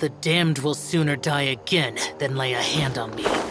The damned will sooner die again than lay a hand on me.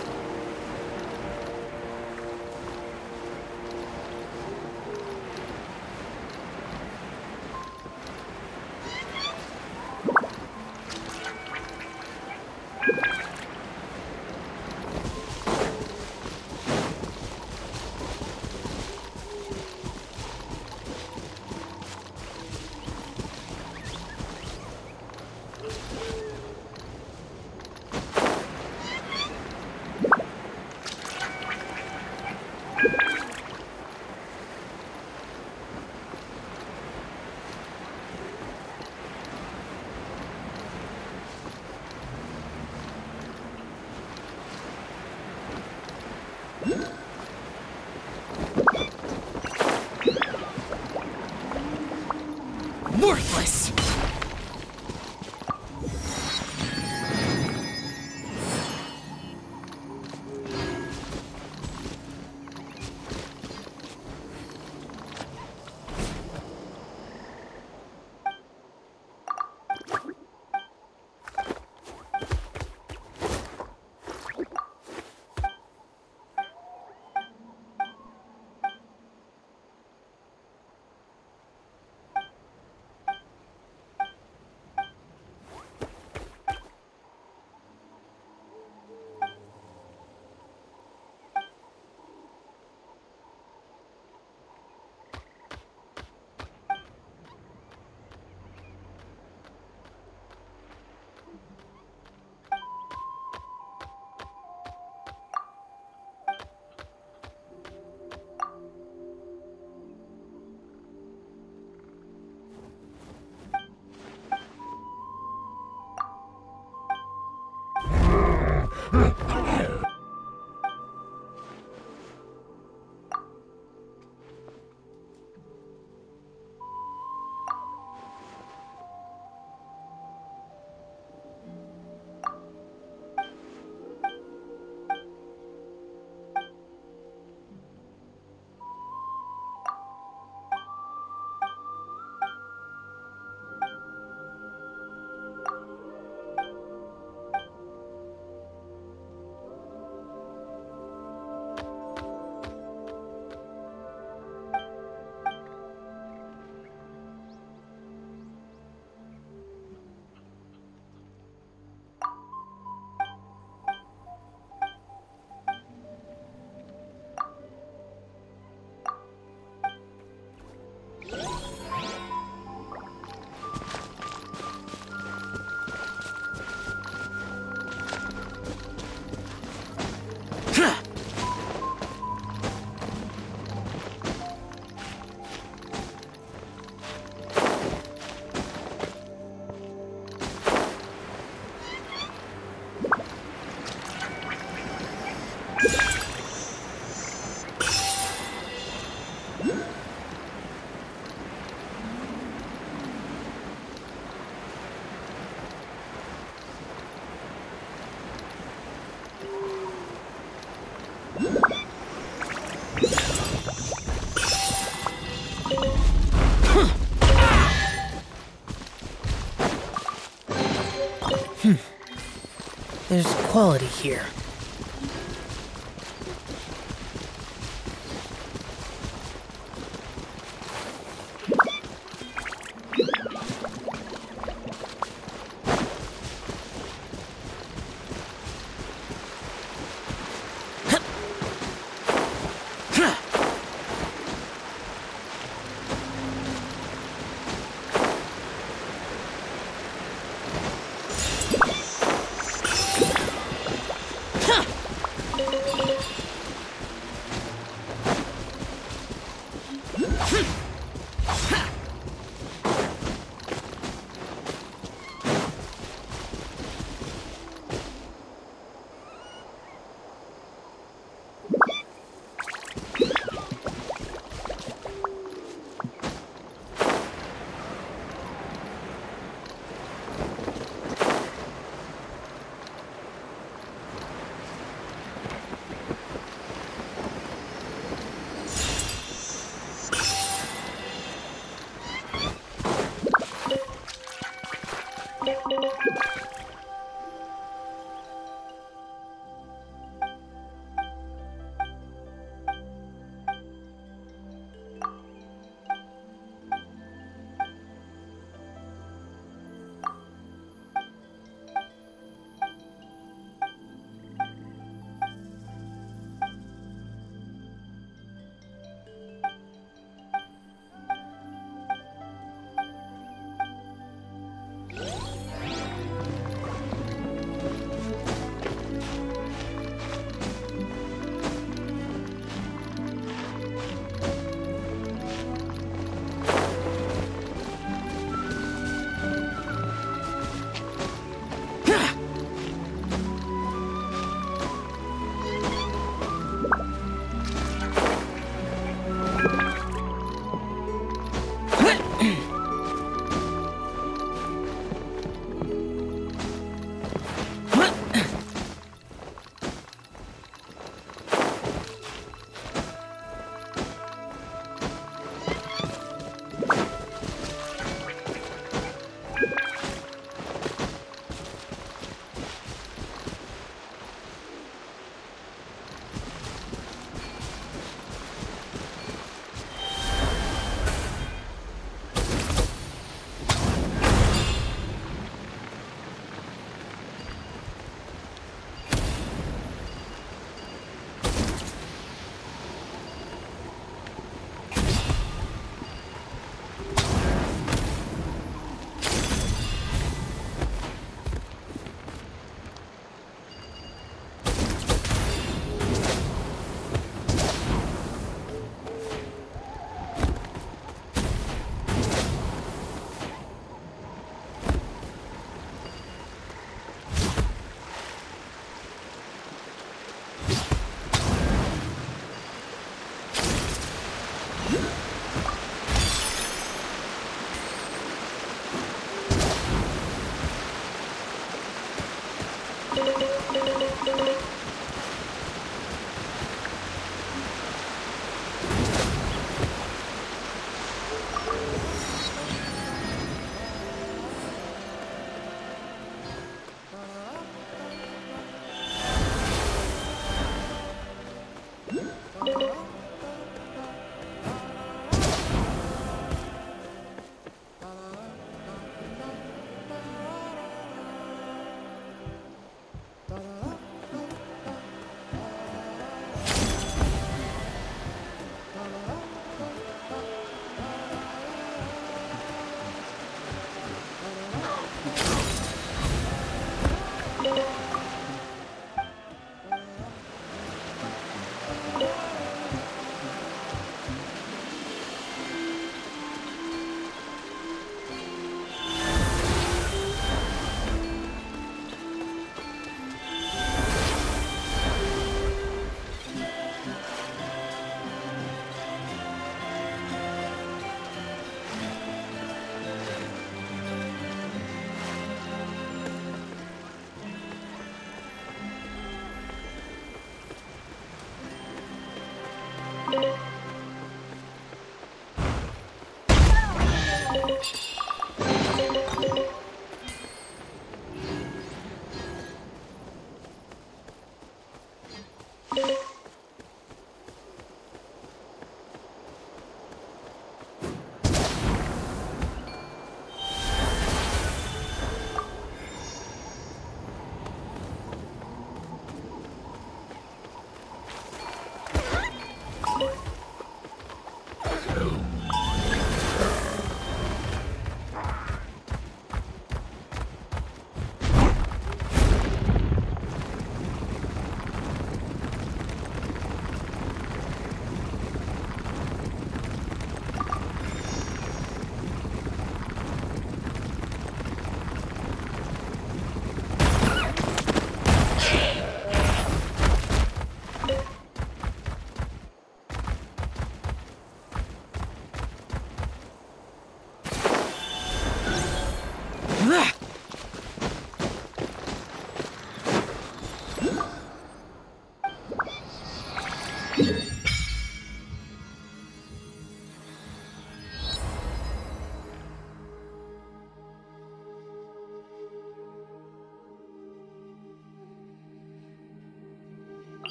There's quality here.